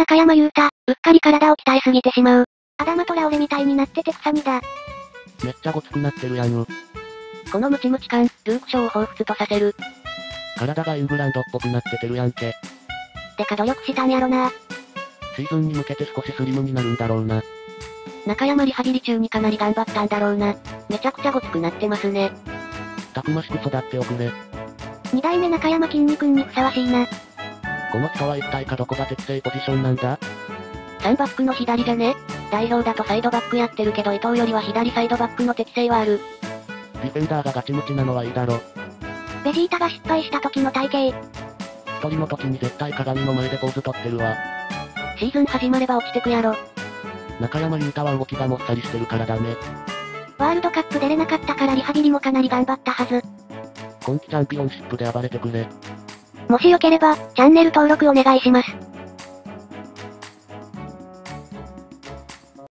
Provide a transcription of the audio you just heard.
中山優太、うっかり体を鍛えすぎてしまう。アダマトラオレみたいになってて臭みだ。めっちゃごつくなってるやん。このムチムチ感、ルークショーを彷彿とさせる。体がイングランドっぽくなっててるやんけ。でか努力したんやろな。シーズンに向けて少しスリムになるんだろうな。中山リハビリ中にかなり頑張ったんだろうな。めちゃくちゃごつくなってますね。たくましく育っておくれ。二代目中山筋肉にふさわしいな。この人は一体かどこが適正ポジションなんだ ?3 バックの左じゃね代表だとサイドバックやってるけど伊藤よりは左サイドバックの適性はある。ディフェンダーがガチムチなのはいいだろ。ベジータが失敗した時の体型。一人の時に絶対鏡の前でポーズ取ってるわ。シーズン始まれば落ちてくやろ。中山優太は動きがもっさりしてるからだね。ワールドカップ出れなかったからリハビリもかなり頑張ったはず。今季チャンピオンシップで暴れてくれ。もしよければ、チャンネル登録お願いします。